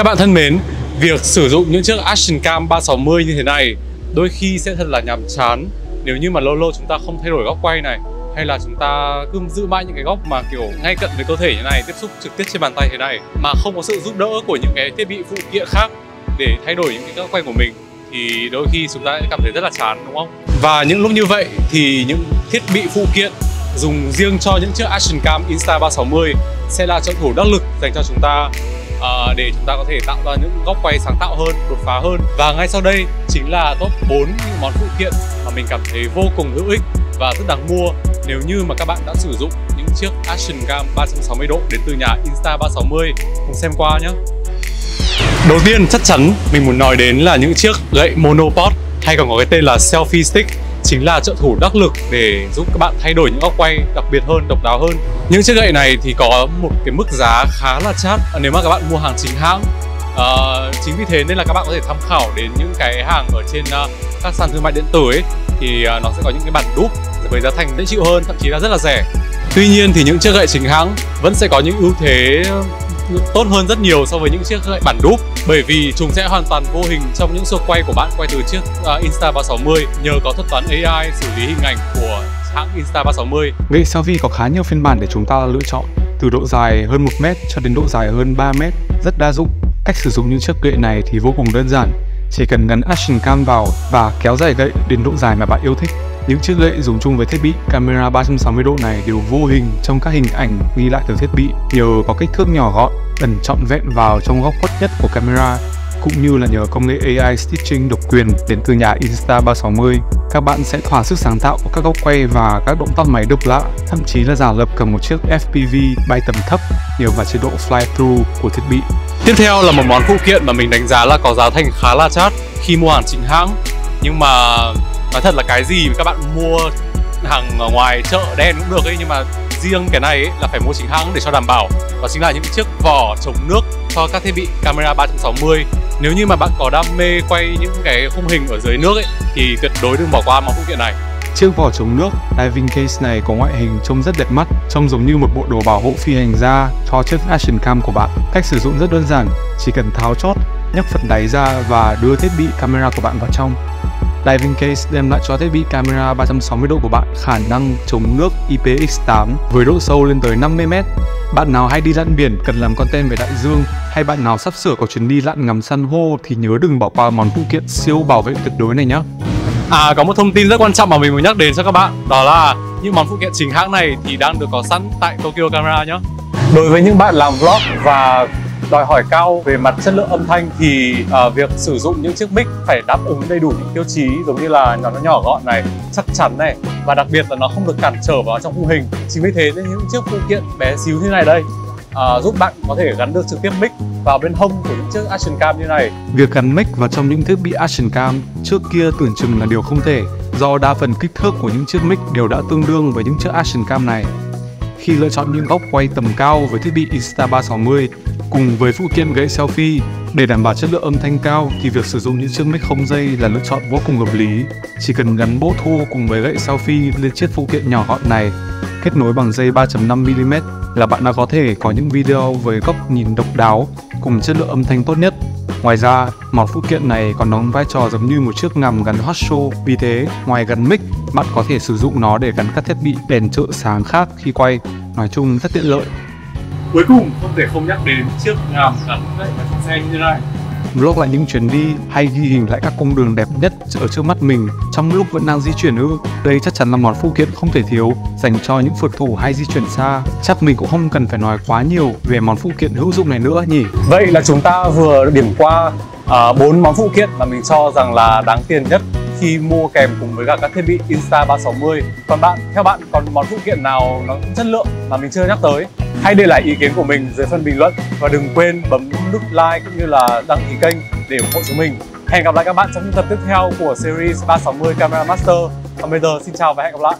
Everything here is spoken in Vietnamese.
Các bạn thân mến, việc sử dụng những chiếc Action Cam 360 như thế này đôi khi sẽ thật là nhàm chán nếu như mà lâu lâu chúng ta không thay đổi góc quay này hay là chúng ta cứ giữ mãi những cái góc mà kiểu ngay cận với cơ thể như này tiếp xúc trực tiếp trên bàn tay thế này mà không có sự giúp đỡ của những cái thiết bị phụ kiện khác để thay đổi những cái góc quay của mình thì đôi khi chúng ta sẽ cảm thấy rất là chán đúng không? Và những lúc như vậy thì những thiết bị phụ kiện dùng riêng cho những chiếc Action Cam Insta360 sẽ là trợ thủ đắc lực dành cho chúng ta Ờ, để chúng ta có thể tạo ra những góc quay sáng tạo hơn, đột phá hơn. Và ngay sau đây chính là top 4 những món phụ kiện mà mình cảm thấy vô cùng hữu ích và rất đáng mua nếu như mà các bạn đã sử dụng những chiếc Action Cam 360 độ đến từ nhà Insta360 cùng xem qua nhé. Đầu tiên chắc chắn mình muốn nói đến là những chiếc gậy monopod hay còn có cái tên là selfie stick chính là trợ thủ đắc lực để giúp các bạn thay đổi những góc quay đặc biệt hơn, độc đáo hơn. Những chiếc gậy này thì có một cái mức giá khá là chát à, nếu mà các bạn mua hàng chính hãng. À, chính vì thế nên là các bạn có thể tham khảo đến những cái hàng ở trên uh, các sàn thương mại điện tử ấy thì uh, nó sẽ có những cái bản đúc với giá thành dễ chịu hơn, thậm chí là rất là rẻ. Tuy nhiên thì những chiếc gậy chính hãng vẫn sẽ có những ưu thế tốt hơn rất nhiều so với những chiếc gậy bản đúc bởi vì chúng sẽ hoàn toàn vô hình trong những xuôi quay của bạn quay từ chiếc à, uh, Insta360 nhờ có thuật toán AI xử lý hình ảnh của hãng Insta360. Gậy selfie có khá nhiều phiên bản để chúng ta lựa chọn, từ độ dài hơn 1m cho đến độ dài hơn 3m, rất đa dụng. Cách sử dụng những chiếc gậy này thì vô cùng đơn giản, chỉ cần gắn action cam vào và kéo dài gậy đến độ dài mà bạn yêu thích. Những chiếc gậy dùng chung với thiết bị camera 360 độ này đều vô hình trong các hình ảnh ghi lại từ thiết bị nhờ có kích thước nhỏ gọn, ẩn trọn vẹn vào trong góc khuất nhất của camera cũng như là nhờ công nghệ AI Stitching độc quyền đến từ nhà Insta360. Các bạn sẽ thỏa sức sáng tạo các góc quay và các động tác máy độc lạ, thậm chí là giả lập cả một chiếc FPV bay tầm thấp nhờ vào chế độ fly through của thiết bị. Tiếp theo là một món phụ kiện mà mình đánh giá là có giá thành khá là chát khi mua hàng chính hãng nhưng mà nói thật là cái gì các bạn mua hàng ở ngoài chợ đen cũng được ấy nhưng mà riêng cái này ấy, là phải mua chính hãng để cho đảm bảo đó chính là những chiếc vỏ chống nước cho các thiết bị camera 360 nếu như mà bạn có đam mê quay những cái khung hình ở dưới nước ấy thì tuyệt đối đừng bỏ qua món phụ kiện này Chiếc vỏ chống nước diving case này có ngoại hình trông rất đẹp mắt, trông giống như một bộ đồ bảo hộ phi hành gia cho chiếc action cam của bạn. Cách sử dụng rất đơn giản, chỉ cần tháo chốt, nhấc phần đáy ra và đưa thiết bị camera của bạn vào trong. Diving case đem lại cho thiết bị camera 360 độ của bạn khả năng chống nước IPX8 với độ sâu lên tới 50m. Bạn nào hay đi lặn biển cần làm content về đại dương hay bạn nào sắp sửa có chuyến đi lặn ngắm san hô thì nhớ đừng bỏ qua món phụ kiện siêu bảo vệ tuyệt đối này nhé. À có một thông tin rất quan trọng mà mình muốn nhắc đến cho các bạn Đó là những món phụ kiện chính hãng này thì đang được có sẵn tại Tokyo Camera nhé Đối với những bạn làm vlog và đòi hỏi cao về mặt chất lượng âm thanh thì uh, việc sử dụng những chiếc mic phải đáp ứng đầy đủ những tiêu chí giống như là nó nhỏ gọn này, chắc chắn này và đặc biệt là nó không được cản trở vào trong khung hình. Chính vì thế nên những chiếc phụ kiện bé xíu như này đây uh, giúp bạn có thể gắn được trực tiếp mic vào bên hông của những chiếc action cam như này. Việc gắn mic vào trong những thiết bị action cam trước kia tưởng chừng là điều không thể do đa phần kích thước của những chiếc mic đều đã tương đương với những chiếc action cam này. Khi lựa chọn những góc quay tầm cao với thiết bị Insta360 cùng với phụ kiện gậy selfie để đảm bảo chất lượng âm thanh cao thì việc sử dụng những chiếc mic không dây là lựa chọn vô cùng hợp lý. Chỉ cần gắn bộ thu cùng với gậy selfie lên chiếc phụ kiện nhỏ gọn này, kết nối bằng dây 3.5mm là bạn đã có thể có những video với góc nhìn độc đáo cùng chất lượng âm thanh tốt nhất. Ngoài ra, món phụ kiện này còn đóng vai trò giống như một chiếc ngầm gắn hot show. Vì thế, ngoài gắn mic, bạn có thể sử dụng nó để gắn các thiết bị đèn trợ sáng khác khi quay. Nói chung rất tiện lợi. Cuối cùng không thể không nhắc đến chiếc ngầm gắn gậy trong xe như thế này vlog lại những chuyến đi hay ghi hình lại các cung đường đẹp nhất ở trước mắt mình. Trong lúc vẫn đang di chuyển ư đây chắc chắn là món phụ kiện không thể thiếu dành cho những phượt thủ hay di chuyển xa. Chắc mình cũng không cần phải nói quá nhiều về món phụ kiện hữu dụng này nữa nhỉ? Vậy là chúng ta vừa điểm qua à, bốn uh, món phụ kiện mà mình cho rằng là đáng tiền nhất khi mua kèm cùng với cả các thiết bị Insta360 Còn bạn, theo bạn còn món phụ kiện nào nó chất lượng mà mình chưa nhắc tới? Hãy để lại ý kiến của mình dưới phần bình luận Và đừng quên bấm nút like cũng như là đăng ký kênh để ủng hộ chúng mình. Hẹn gặp lại các bạn trong những tập tiếp theo của series 360 Camera Master. Còn bây giờ, xin chào và hẹn gặp lại.